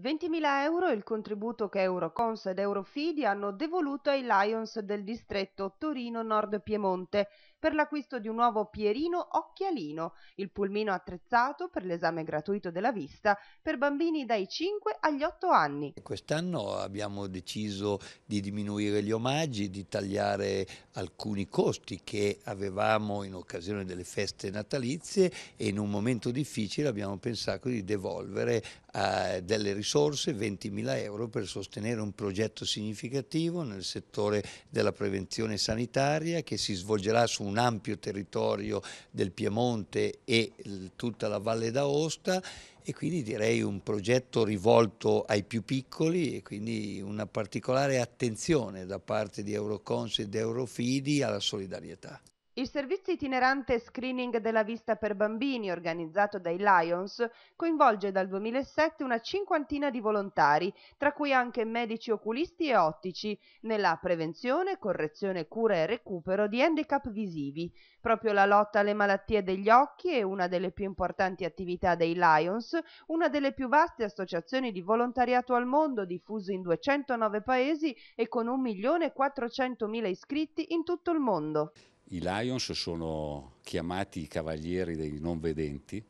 20.000 euro è il contributo che Eurocons ed Eurofidi hanno devoluto ai Lions del distretto Torino Nord Piemonte per l'acquisto di un nuovo Pierino Occhialino, il pulmino attrezzato per l'esame gratuito della vista per bambini dai 5 agli 8 anni. Quest'anno abbiamo deciso di diminuire gli omaggi, di tagliare alcuni costi che avevamo in occasione delle feste natalizie e in un momento difficile abbiamo pensato di devolvere eh, delle risorse, 20.000 euro, per sostenere un progetto significativo nel settore della prevenzione sanitaria che si svolgerà su un ampio territorio del Piemonte e tutta la Valle d'Aosta e quindi direi un progetto rivolto ai più piccoli e quindi una particolare attenzione da parte di Eurocons ed Eurofidi alla solidarietà. Il servizio itinerante screening della vista per bambini organizzato dai Lions coinvolge dal 2007 una cinquantina di volontari, tra cui anche medici oculisti e ottici, nella prevenzione, correzione, cura e recupero di handicap visivi. Proprio la lotta alle malattie degli occhi è una delle più importanti attività dei Lions, una delle più vaste associazioni di volontariato al mondo diffuse in 209 paesi e con 1.400.000 iscritti in tutto il mondo. I Lions sono chiamati i cavalieri dei non vedenti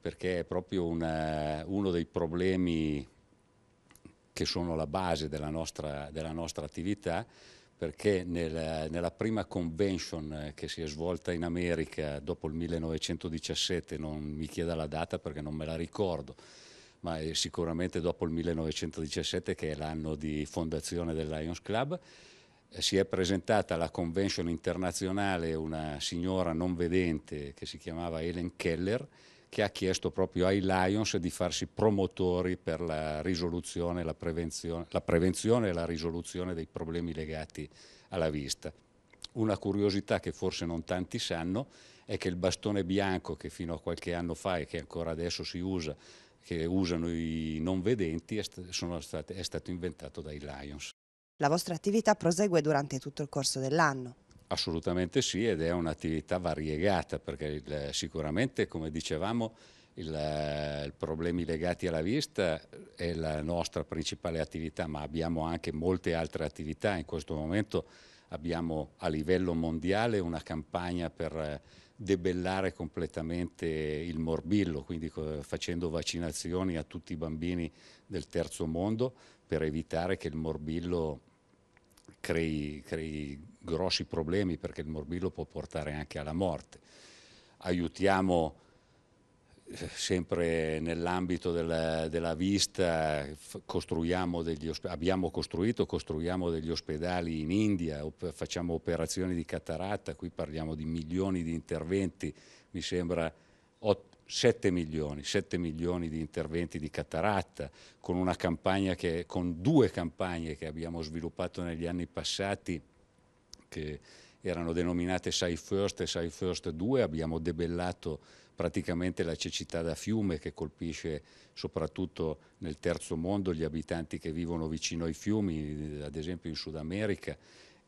perché è proprio una, uno dei problemi che sono la base della nostra, della nostra attività perché nel, nella prima convention che si è svolta in America dopo il 1917, non mi chieda la data perché non me la ricordo, ma sicuramente dopo il 1917 che è l'anno di fondazione del Lions Club, eh, si è presentata alla convention internazionale una signora non vedente che si chiamava Helen Keller che ha chiesto proprio ai Lions di farsi promotori per la risoluzione, la prevenzione, la prevenzione e la risoluzione dei problemi legati alla vista. Una curiosità che forse non tanti sanno è che il bastone bianco che fino a qualche anno fa e che ancora adesso si usa, che usano i non vedenti, è stato inventato dai Lions. La vostra attività prosegue durante tutto il corso dell'anno? Assolutamente sì ed è un'attività variegata perché il, sicuramente come dicevamo i problemi legati alla vista è la nostra principale attività ma abbiamo anche molte altre attività. In questo momento abbiamo a livello mondiale una campagna per debellare completamente il morbillo, quindi facendo vaccinazioni a tutti i bambini del terzo mondo per evitare che il morbillo crei, crei grossi problemi perché il morbillo può portare anche alla morte. Aiutiamo sempre nell'ambito della, della, vista, degli, abbiamo costruito, costruiamo degli ospedali in India, facciamo operazioni di cataratta, qui parliamo di milioni di interventi, mi sembra 7 milioni, 7 milioni di interventi di cataratta, con, che, con due campagne che abbiamo sviluppato negli anni passati, che erano denominate Sai First e Sai First 2, abbiamo debellato praticamente la cecità da fiume che colpisce soprattutto nel terzo mondo gli abitanti che vivono vicino ai fiumi, ad esempio in Sud America,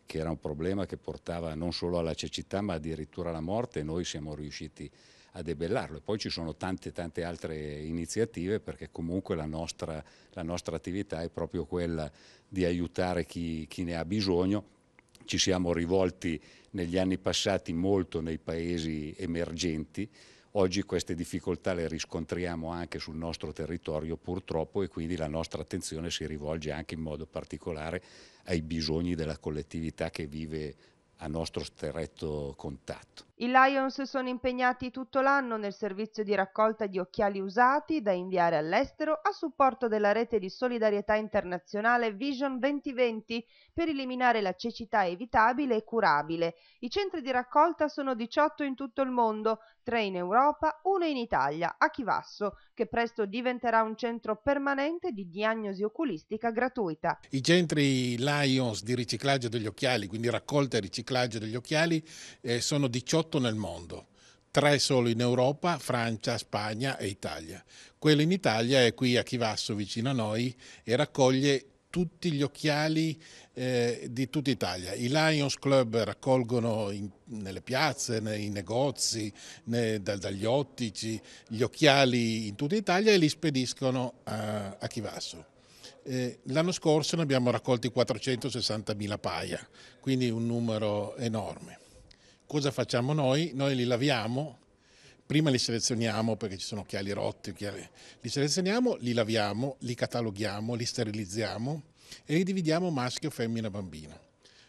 che era un problema che portava non solo alla cecità ma addirittura alla morte e noi siamo riusciti a debellarlo. E poi ci sono tante tante altre iniziative perché comunque la nostra, la nostra attività è proprio quella di aiutare chi, chi ne ha bisogno. Ci siamo rivolti negli anni passati molto nei paesi emergenti, Oggi queste difficoltà le riscontriamo anche sul nostro territorio purtroppo e quindi la nostra attenzione si rivolge anche in modo particolare ai bisogni della collettività che vive a nostro stretto contatto. I Lions sono impegnati tutto l'anno nel servizio di raccolta di occhiali usati da inviare all'estero a supporto della rete di solidarietà internazionale Vision 2020 per eliminare la cecità evitabile e curabile. I centri di raccolta sono 18 in tutto il mondo, 3 in Europa, 1 in Italia, a Chivasso, che presto diventerà un centro permanente di diagnosi oculistica gratuita. I centri Lions di riciclaggio degli occhiali, quindi raccolta e riciclaggio degli occhiali, eh, sono 18 18 nel mondo, tre solo in Europa, Francia, Spagna e Italia. Quello in Italia è qui a Chivasso vicino a noi e raccoglie tutti gli occhiali eh, di tutta Italia. I Lions Club raccolgono in, nelle piazze, nei negozi, ne, da, dagli ottici, gli occhiali in tutta Italia e li spediscono a, a Chivasso. Eh, l'anno scorso ne abbiamo raccolti 460.000 paia, quindi un numero enorme. Cosa facciamo noi? Noi li laviamo, prima li selezioniamo perché ci sono occhiali rotti, occhiali... li selezioniamo, li laviamo, li cataloghiamo, li sterilizziamo e li dividiamo maschio, femmina, bambino.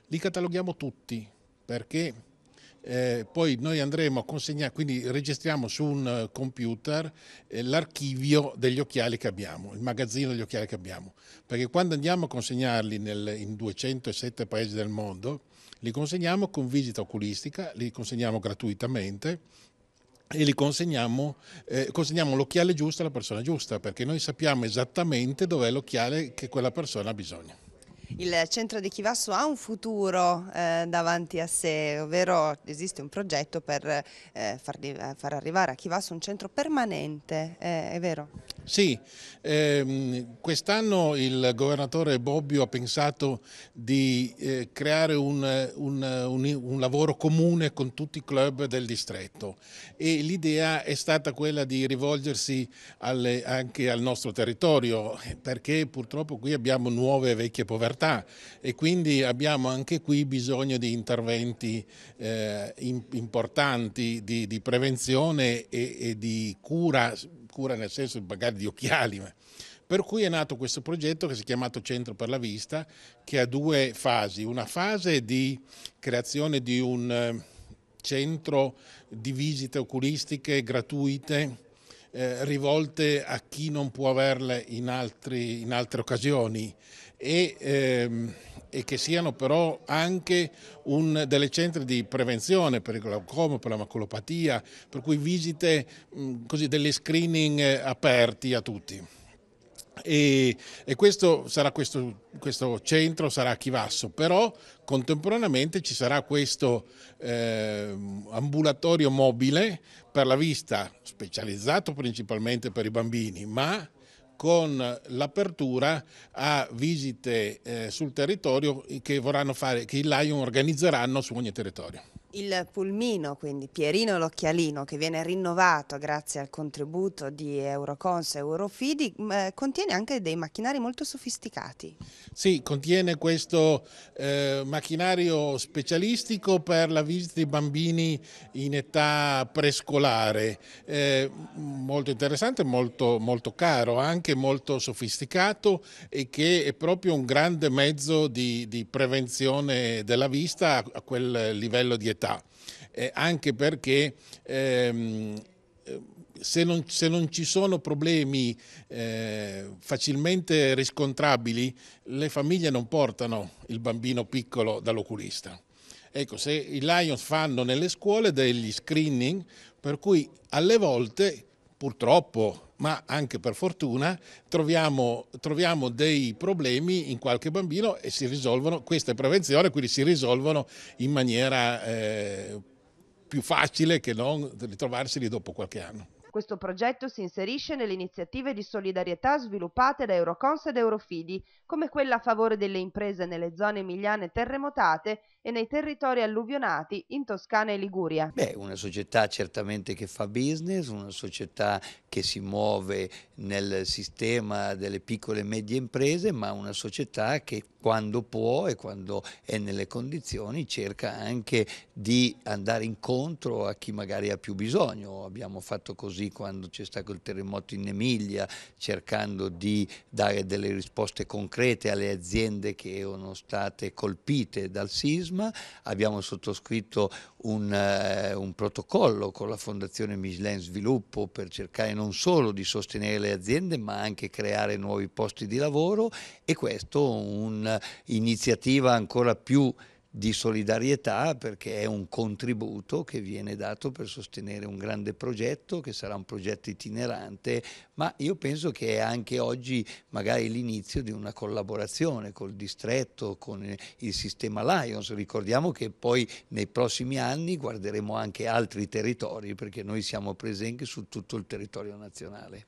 Li cataloghiamo tutti perché eh, poi noi andremo a consegnare, quindi registriamo su un eh, computer eh, l'archivio degli occhiali che abbiamo, il magazzino degli occhiali che abbiamo, perché quando andiamo a consegnarli nel, in 207 paesi del mondo, li consegniamo con visita oculistica, li consegniamo gratuitamente e li consegniamo, eh, consegniamo l'occhiale giusto alla persona giusta, perché noi sappiamo esattamente dov'è l'occhiale che quella persona ha bisogno. Il centro di Chivasso ha un futuro eh, davanti a sé, ovvero esiste un progetto per eh, far, far, arrivare a Chivasso un centro permanente, eh, è vero? Sì, ehm, quest'anno il governatore Bobbio ha pensato di eh, creare un, un, un, un, lavoro comune con tutti i club del distretto. E l'idea è stata quella di rivolgersi alle, anche al nostro territorio perché purtroppo qui abbiamo nuove e vecchie povertà e quindi abbiamo anche qui bisogno di interventi eh, importanti di, di prevenzione e, e di cura cura nel senso magari di occhiali. Per cui è nato questo progetto che si è chiamato Centro per la Vista, che ha due fasi. Una fase di creazione di un eh, centro di visite oculistiche gratuite eh, rivolte a chi non può averle in, altri, in altre occasioni e, ehm, e, che siano però anche un, delle centri di prevenzione per il glaucoma, per la maculopatia, per cui visite mh, così, delle screening eh, aperti a tutti. E, e questo, sarà questo, questo, centro sarà a Chivasso, però contemporaneamente ci sarà questo eh, ambulatorio mobile per la vista, specializzato principalmente per i bambini, ma con l'apertura a visite eh, sul territorio che fare, che i Lion organizzeranno su ogni territorio. Il pulmino, quindi Pierino l'occhialino, che viene rinnovato grazie al contributo di Eurocons e Eurofidi, eh, contiene anche dei macchinari molto sofisticati. Sì, contiene questo eh, macchinario specialistico per la visita di bambini in età prescolare, eh, molto interessante, molto, molto caro, anche molto sofisticato e che è proprio un grande mezzo di, di prevenzione della vista a, a quel livello di età età, eh, anche perché ehm, se, non, se non, ci sono problemi eh, facilmente riscontrabili, le famiglie non portano il bambino piccolo dall'oculista. Ecco, se i Lions fanno nelle scuole degli screening, per cui alle volte, purtroppo, ma anche per fortuna troviamo, troviamo, dei problemi in qualche bambino e si risolvono, questa è prevenzione, quindi si risolvono in maniera eh, più facile che non ritrovarseli dopo qualche anno. Questo progetto si inserisce nelle iniziative di solidarietà sviluppate da Eurocons ed Eurofidi, come quella a favore delle imprese nelle zone emiliane terremotate e nei territori alluvionati in Toscana e Liguria. Beh, una società certamente che fa business, una società che si muove nel sistema delle piccole e medie imprese, ma una società che quando può e quando è nelle condizioni cerca anche di andare incontro a chi magari ha più bisogno. Abbiamo fatto così quando c'è stato il terremoto in Emilia, cercando di dare delle risposte concrete alle aziende che erano state colpite dal sisma. Abbiamo sottoscritto un, uh, un protocollo con la Fondazione Michelin Sviluppo per cercare non solo di sostenere le aziende ma anche creare nuovi posti di lavoro e questo un un'iniziativa ancora più di solidarietà perché è un contributo che viene dato per sostenere un grande progetto che sarà un progetto itinerante, ma io penso che è anche oggi magari l'inizio di una collaborazione col distretto, con il sistema Lions. Ricordiamo che poi nei prossimi anni guarderemo anche altri territori perché noi siamo presenti su tutto il territorio nazionale.